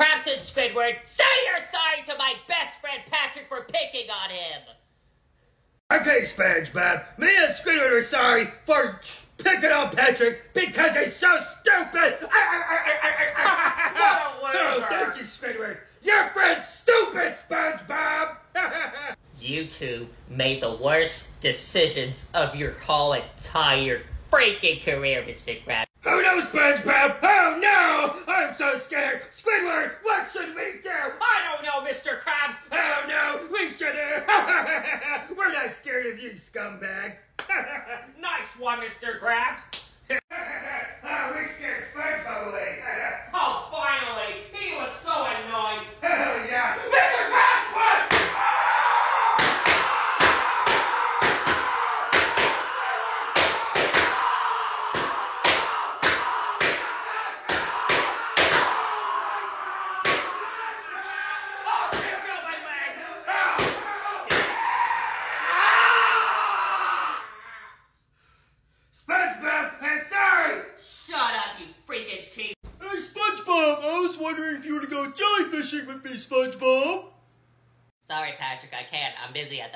Crampton Squidward, say you're sorry to my best friend Patrick for picking on him! Okay, SpongeBob, me and Squidward are sorry for picking on Patrick because he's so stupid! what a! Oh, thank you, Squidward. Your friend's stupid, SpongeBob! you two made the worst decisions of your whole entire freaking career, Mr. Krabs. Who knows, SpongeBob? Oh no! I'm so scared! Squidward, what should we do? I don't know, Mr. Krabs! Oh no! We should have... We're not scared of you, scumbag! nice one, Mr. Krabs! oh, we scared SpongeBob away! oh, finally! He was so annoyed! Oh, yeah! busy at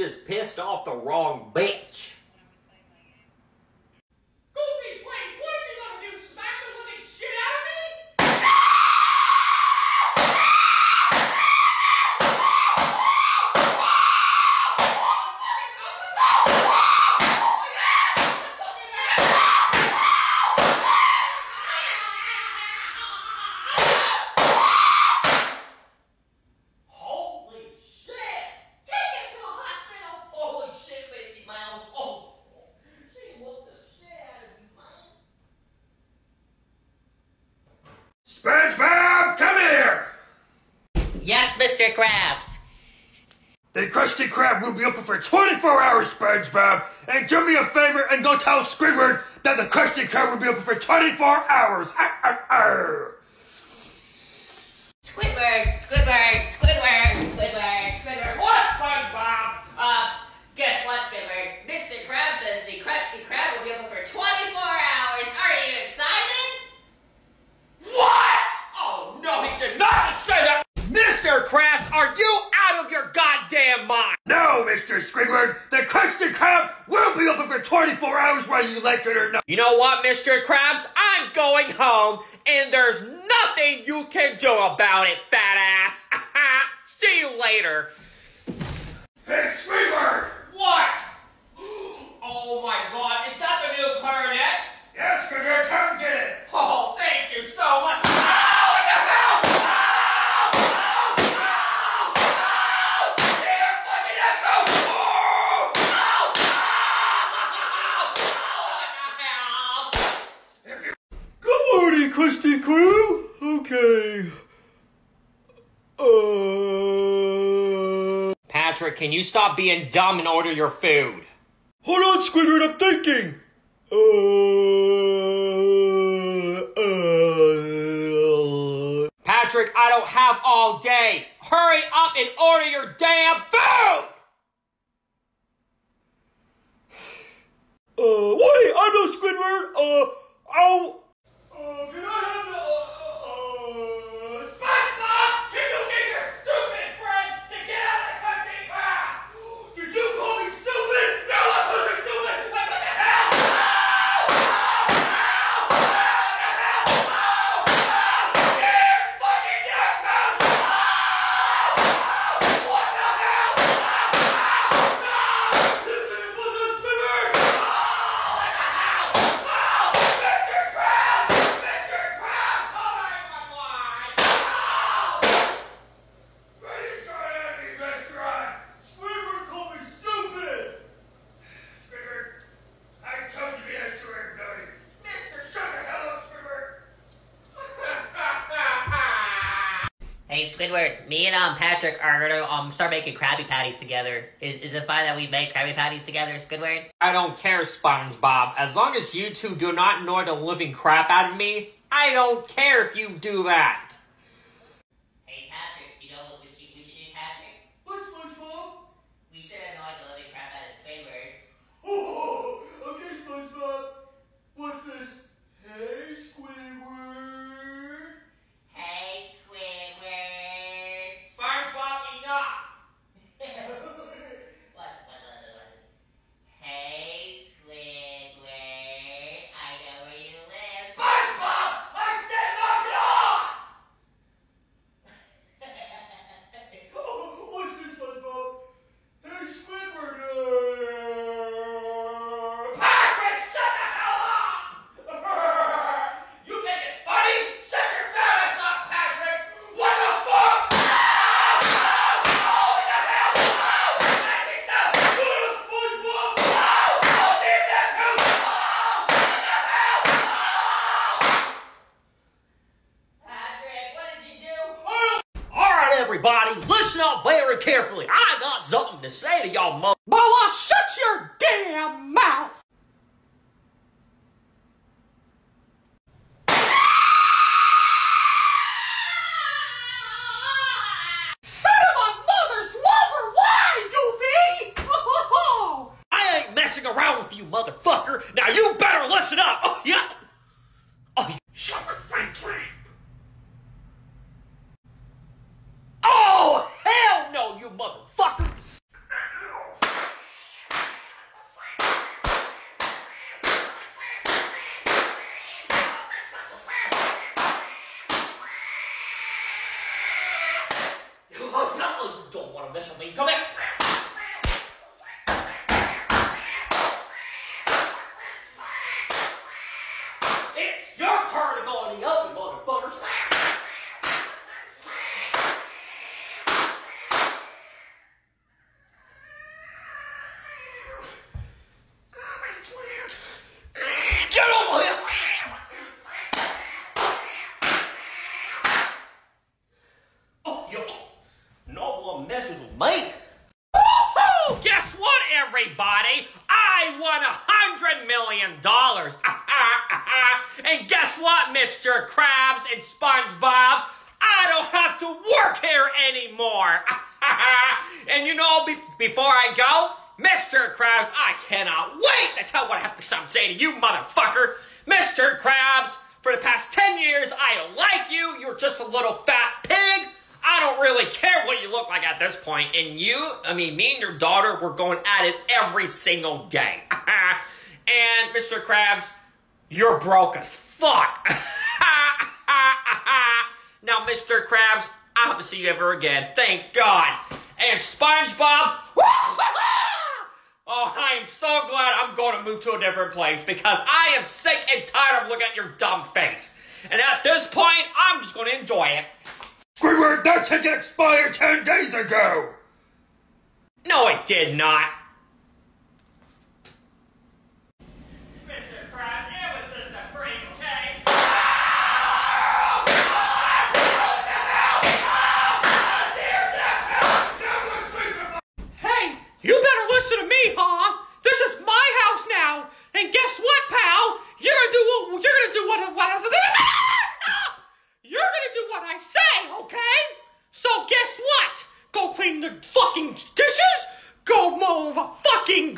just pissed off the wrong Mr. Krabs. The Krusty Krab will be open for 24 hours, SpongeBob. And do me a favor and go tell Squidward that the Krusty Krab will be open for 24 hours. Arr, arr, arr. Mind? No, Mr. Squidward, the Krusty Krab will be open for 24 hours whether you like it or not. You know what, Mr. Krabs? I'm going home, and there's nothing you can do about it, fat ass. See you later. Hey, Squidward! What? Oh my god, is that the new clarinet? Yes, Squidward, come get it. Oh, thank you so much. Ow, what the hell? Ow, ow, ow, ow. Here, fucking echo. Oh, ow, ow, ow, what the hell? Good morning, Krusty Krab. Okay. Uh. Patrick, can you stop being dumb and order your food? Hold on, Squidward, I'm thinking. Uh. Uh. Patrick, I don't have all day. Hurry up and order your damn food! Uh. Wait, I know, Squidward. Uh. I'll. Uh. Can I have the. Uh. uh SpongeBob, can you get your stupid friend to get out of the Krusty Krab? Did you call me stupid? No, I called you stupid. Wait, what the hell? Ow! Ow! Ow! Ow! Ow! Ow! Here, fucking get him! Ow! Ow! What the hell? Ow! Ow! No! This is for the Squidward. What the hell? Ow! Mr. Krabs! Mr. Krabs! Oh my God! Ow! Greatest Star Enemy restaurant. Squidward called me stupid. Squidward, I told you to be a short notice. Mr. Shut the hell up, Squidward. Hey, Squidward, me and um Patrick are gonna um start making Krabby Patties together. Is is it fine that we make Krabby Patties together, Squidward? I don't care, SpongeBob. As long as you two do not annoy the living crap out of me, I don't care if you do that. Hey, Patrick, you know what we should, we should do, Patrick? What, SpongeBob? We should annoy the living crap out of Squidward. Oh, okay, SpongeBob. What's this? Hey, Squidward. Hey, Squidward. SpongeBob, enough! Watch, watch, watch, watch this. Hey, Squidward. I know where you live. SpongeBob, I said knock it off! Oh, what's this, SpongeBob? Hey, Squidward. Uh... Patrick, shut the hell up! You think it's funny? Shut your fat ass up, Patrick! What the fuck? Ow! Ow! Oh, what the hell? Ow! Patrick, stop! SpongeBob. Ow! Oh, damn that too! Ow! What the hell? Ow! Patrick, what did you do? All right, everybody, listen up very carefully. I got something to say to y'all, mo- Boa, shut your damn mouth! It's your turn to go to the other. and Mr. Krabs, you're broke as fuck. now, Mr. Krabs, I hope to see you ever again. Thank God. And SpongeBob, Oh, I am so glad I'm going to move to a different place because I am sick and tired of looking at your dumb face. And at this point, I'm just going to enjoy it. Squidward, that ticket expired 10 days ago! No, it did not. huh? This is my house now. And guess what, pal? You're gonna do what you're gonna do what, what You're gonna do what I say, okay? So guess what? Go clean the fucking dishes? Go mow the fucking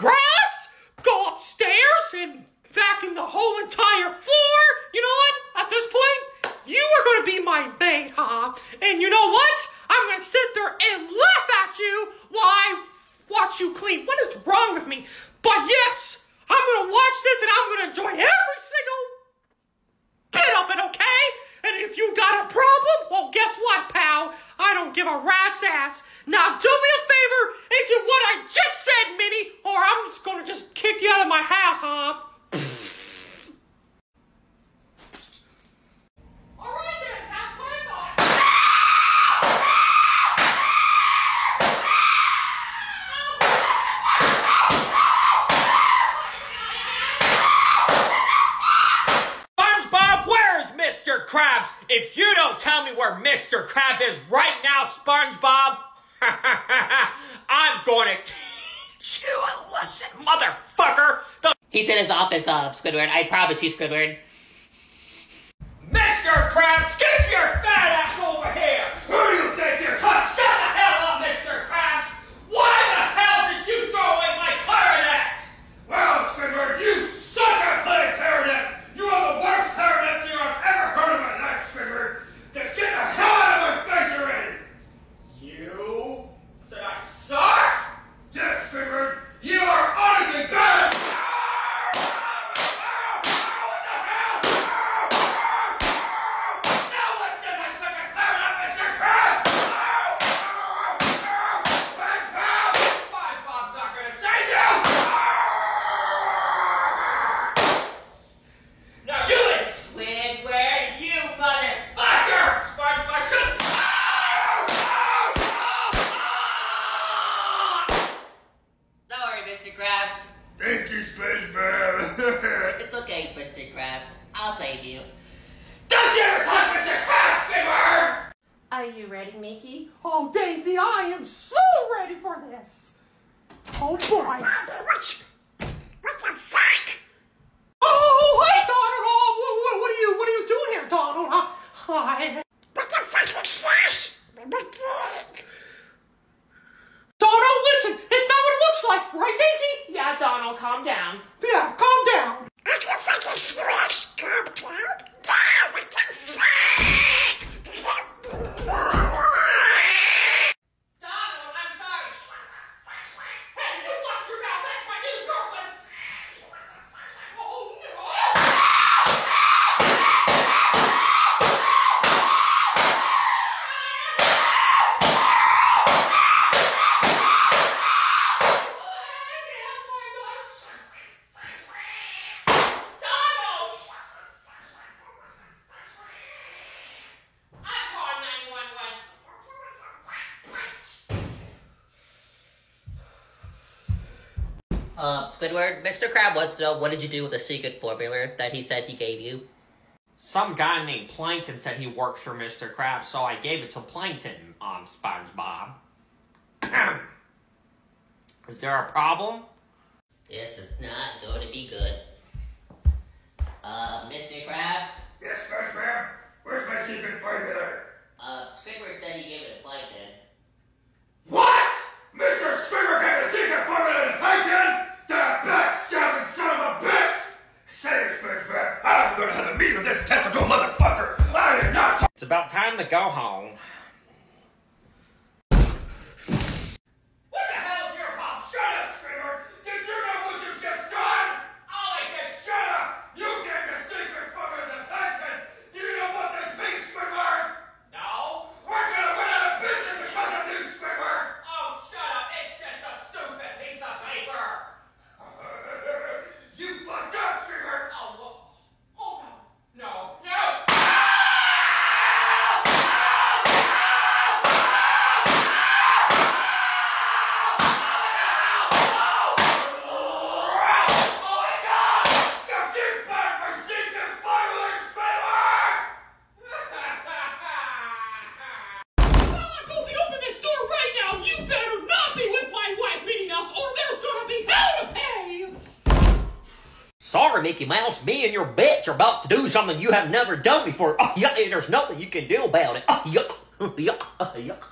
gonna teach you a lesson, motherfucker! The He's in his office, uh, Squidward. I promise you, Squidward. Mr. Krabs, get your fat ass! you, Spaceman! it's okay, Mr. Krabs. I'll save you. Don't you ever touch Mr. Krabs, Squidward! Are you ready, Mickey? Oh, Daisy, I am so ready for this! Oh, boy! What? What the fuck? Oh, hey, Donald! Oh, what, what, what, are you, what are you doing here, Donald? Huh? Hi. Squidward, Mr. Crab wants to know what did you do with the secret formula that he said he gave you? Some guy named Plankton said he works for Mr. Crab, so I gave it to Plankton on SpongeBob. is there a problem? This is not going to be good. Uh, Mr. Krabs? Yes, SpongeBob? Where's my secret formula? Uh, Squidward said he gave it to Plankton. What? Mr. Squidward gave the secret formula to Plankton? I'm gonna have a meeting with this typical motherfucker. I am not. It's about time to go home. Mickey Mouse. Me and your bitch are about to do something you have never done before. Oh, yeah, there's nothing you can do about it. Oh, yuck. yuck. Oh, yuck.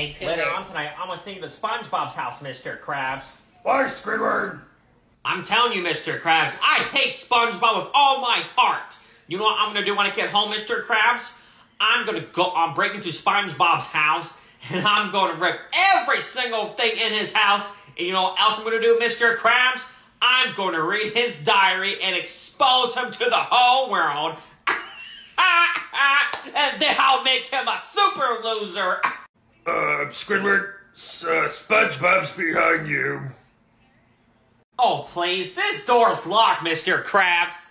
Hey, Squidward. Later on tonight, I almost need to SpongeBob's house, Mr. Krabs. Why, Squidward? I'm telling you, Mr. Krabs, I hate SpongeBob with all my heart. You know what I'm gonna do when I get home, Mr. Krabs? I'm gonna go. I'm breaking into SpongeBob's house, and I'm gonna rip every single thing in his house. And you know what else I'm gonna do, Mr. Krabs? I'm gonna read his diary and expose him to the whole world. and then I'll make him a super loser. Uh, Squidward, uh, SpongeBob's behind you. Oh, please, this door's locked, Mr. Krabs.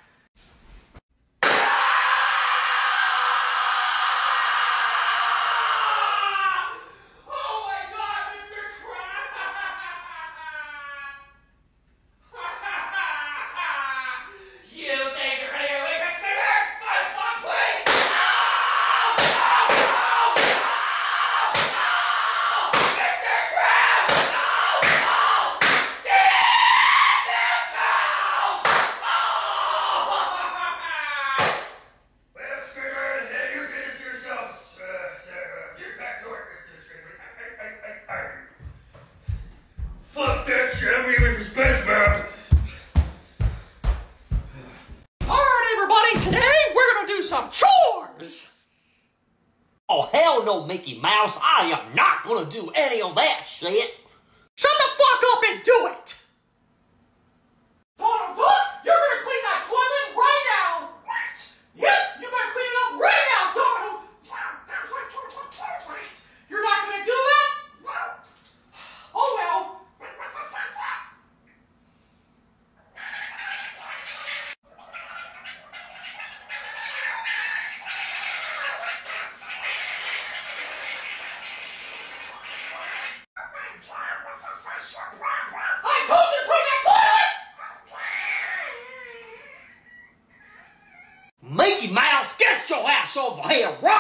here, bro.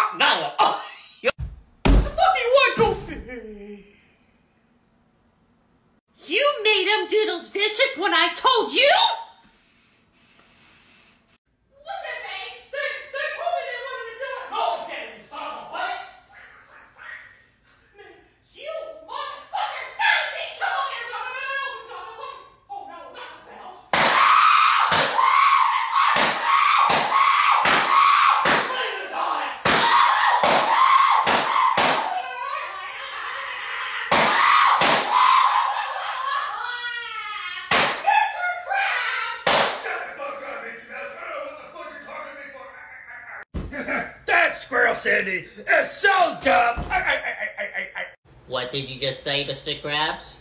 Sandy. It's so dumb. I, I, I, I, I, I. What did you just say, Mr. Krabs?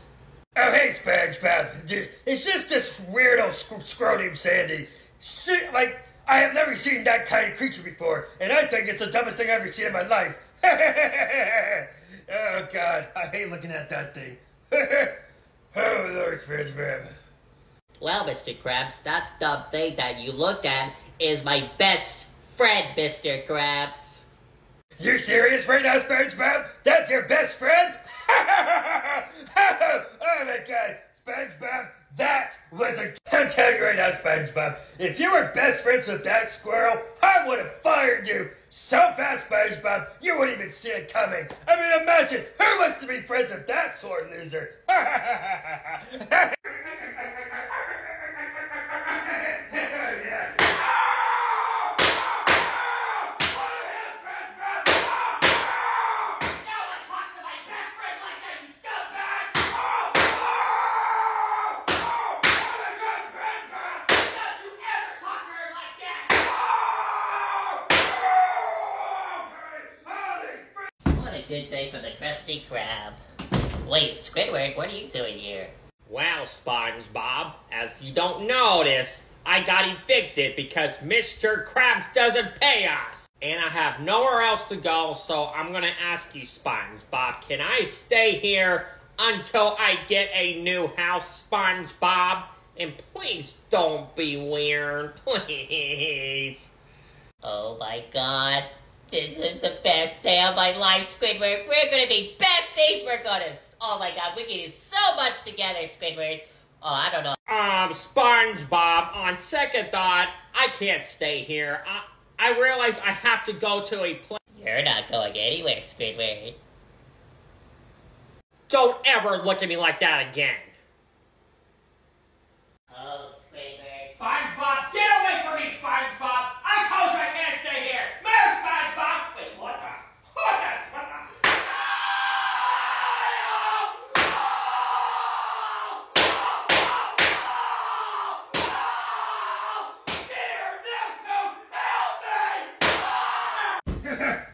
Oh, hey, SpongeBob. It's just this weirdo sc- named Sandy. Like, I have never seen that kind of creature before, and I think it's the dumbest thing I've ever seen in my life. oh, God. I hate looking at that thing. oh, Lord, SpongeBob. Well, Mr. Krabs, that dumb thing that you looked at is my best friend, Mr. Krabs. You serious right now, SpongeBob? That's your best friend? oh my god, SpongeBob, that was a. I'm telling you right now, SpongeBob, if you were best friends with that squirrel, I would have fired you so fast, SpongeBob, you wouldn't even see it coming. I mean, imagine who wants to be friends with that sore loser? No one talks to my best friend like that, you scumbag! Don't you ever talk to her like that! What a good day for the Krusty Krab. Wait, Squidward, what are you doing here? Well, SpongeBob, as you don't notice, I got evicted because Mr. Krabs doesn't pay us. And I have nowhere else to go, so I'm gonna ask you, SpongeBob, can I stay here until I get a new house, SpongeBob? And please don't be weird, please. Oh my god. This is the best day of my life, Squidward. We're gonna be besties. We're gonna. Oh my god, we can do so much together, Squidward. Oh, I don't know. Um, SpongeBob, on second thought, I can't stay here. I, I realize I have to go to a place. You're not going anywhere, Squidward. Don't ever look at me like that again. Oh, Squidward. SpongeBob, get away from me, SpongeBob! I told you I can't stay here! Move, SpongeBob! Wait, what the? What the? What the?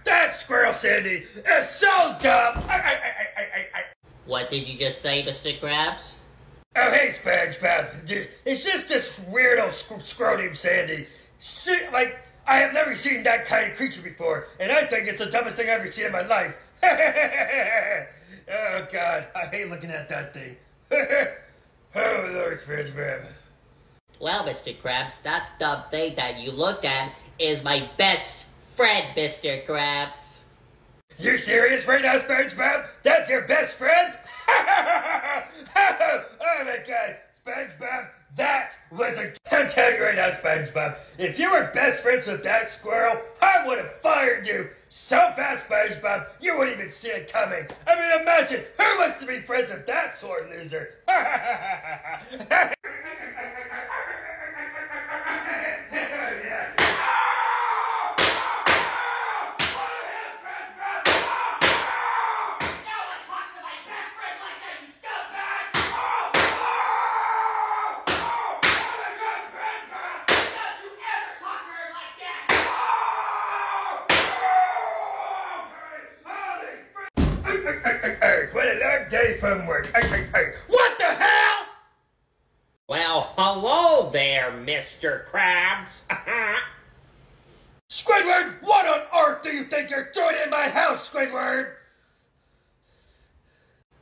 that squirrel, Sandy, is so dumb. I, I, I, I, I, I. What did you just say, Mr. Krabs? Oh, hey, SpongeBob. It's just this weirdo squirrel named Sandy. Shit, like, I have never seen that kind of creature before, and I think it's the dumbest thing I've ever seen in my life. oh, God. I hate looking at that thing. oh, Lord, SpongeBob. Well, Mr. Krabs, that dumb thing that you looked at is my best friend, Mr. Krabs. You serious right now, SpongeBob? That's your best friend? oh my god, SpongeBob, that was a. I'm telling you right now, SpongeBob, if you were best friends with that squirrel, I would have fired you so fast, SpongeBob, you wouldn't even see it coming. I mean, imagine who wants to be friends with that sore loser? No one talks to my best friend like that, you scumbag! Don't you ever talk to her like that! what a long day from work. What the hell? Well, hello there, Mr. Krabs. Squidward, what on earth do you think you're doing in my house, Squidward?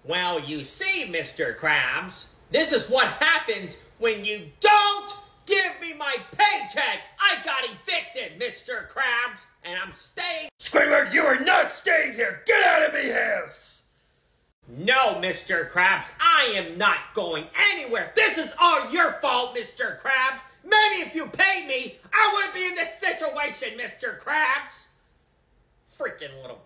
well, you see, Mr. Krabs, this is what happens when you don't give me my paycheck. I got evicted, Mr. Krabs, and I'm staying. Squidward, you are not staying here. Get out of me house. No, Mr. Krabs, I am not going anywhere. This is all your fault, Mr. Krabs. Maybe if you paid me, I wouldn't be in this situation, Mr. Krabs. Freaking little.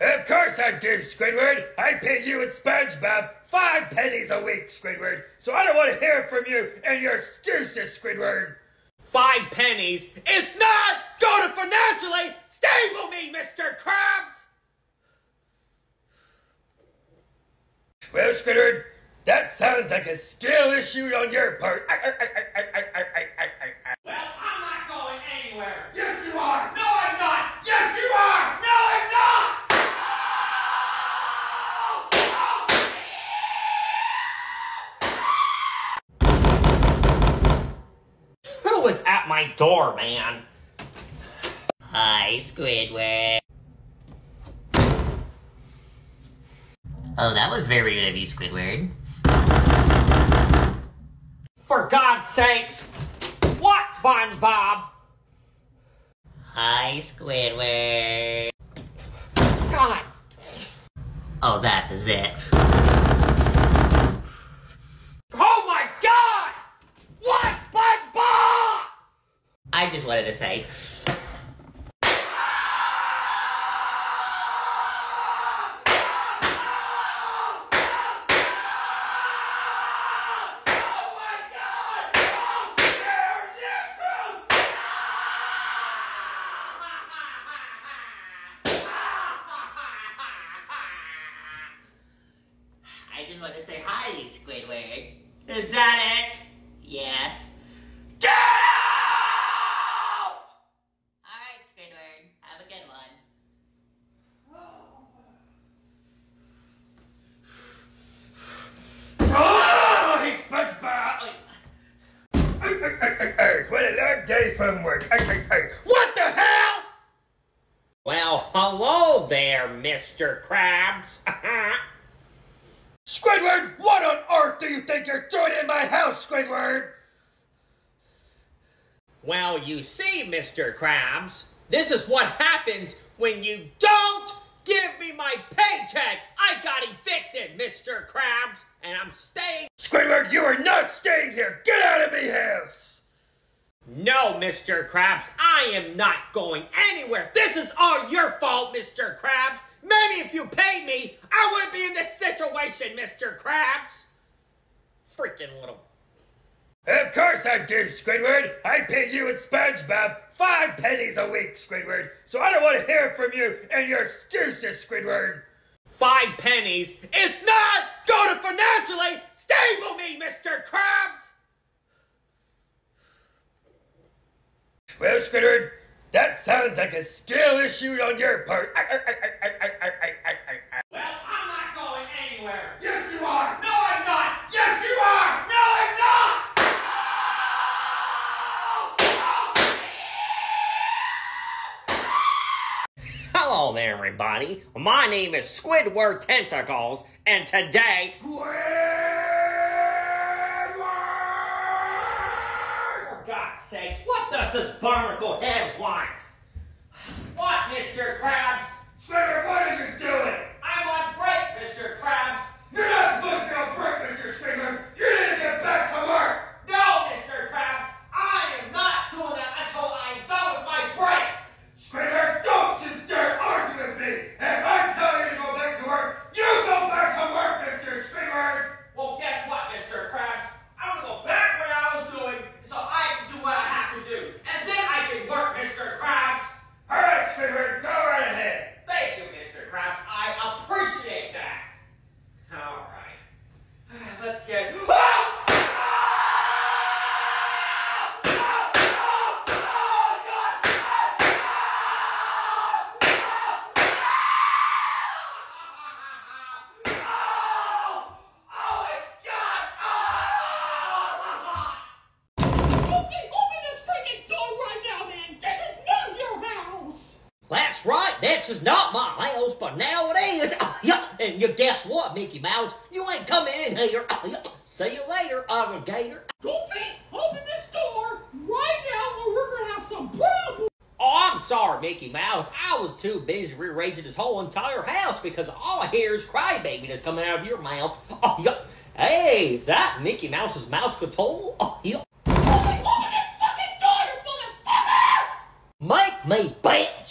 Of course I do, Squidward. I pay you and SpongeBob five pennies a week, Squidward. So I don't want to hear from you and your excuses, Squidward. Five pennies is not going to financially stable me, Mr. Krabs. Well, Squidward, that sounds like a skill issue on your part. Well, I'm not going anywhere. Yes, you are. No, I'm not. Yes, you are. No, I'm not. Who was at my door, man? Hi, Squidward. Oh, that was very good of you, Squidward. For God's sakes! What, SpongeBob? Hi, Squidward. God! Oh, that is it. Oh my God! What, SpongeBob? I just wanted to say. I just want to say hi, Squidward. Is that it? Yes. Get out! Alright, Squidward. Have a good one. Oh, he's SpongeBob! Hey, hey, hey, hey, hey, what a long day from work. Hey, hey, hey. What the hell? Well, hello there, Mr. Krabs. Squidward, what on earth do you think you're doing in my house, Squidward? well, you see, Mr. Krabs, this is what happens when you don't give me my paycheck. I got evicted, Mr. Krabs, and I'm staying. Squidward, you are not staying here. Get out of me house. No, Mr. Krabs, I am not going anywhere. This is all your fault, Mr. Krabs. Maybe if you paid me, I wouldn't be in this situation, Mr. Krabs. Freaking little. Of course I do, Squidward. I pay you and SpongeBob five pennies a week, Squidward. So I don't want to hear from you and your excuses, Squidward. Five pennies is not going to financially stable me, Mr. Krabs. Well, Squidward, that sounds like a skill issue on your part. I, I, I, well, I'm not going anywhere. Yes, you are. No, I'm not. Yes, you are. No, I'm not. Hello there, everybody. My name is Squidward Tentacles, and today... Squid this barnacle head want? What, Mr. Krabs? Squidward, what are you doing? I'm on break, Mr. Krabs. You're not supposed to be on break, Mr. Squidward. You need to get back to work. No, Mr. Krabs, I am not doing that until I'm done with my break. Squidward, don't you dare argue with me. If I tell you to go back to work, you go back to work, Mr. Squidward. Well, guess what, Mr. Krabs? I'm gonna go back what I was doing so I can do what I have to do. And then I can work, Mr. Krabs. All right, Squidward, go right ahead. Thank you, Mr. Krabs. I appreciate that. All right. Let's get. That's right, this is not my house, but now it is. Yeah, and you Mickey Mouse? You ain't coming in here. See you later, alligator. Goofy, open this door right now or we're gonna have some problems. Oh, I'm sorry, Mickey Mouse. I was too busy rearranging this whole entire house because all I hear is crybaby that's coming out of your mouth. Oh, yeah. Hey, is that Mickey Mouse's mouse control? Oh, yeah. Open this fucking door, you motherfucker! Make me bitch!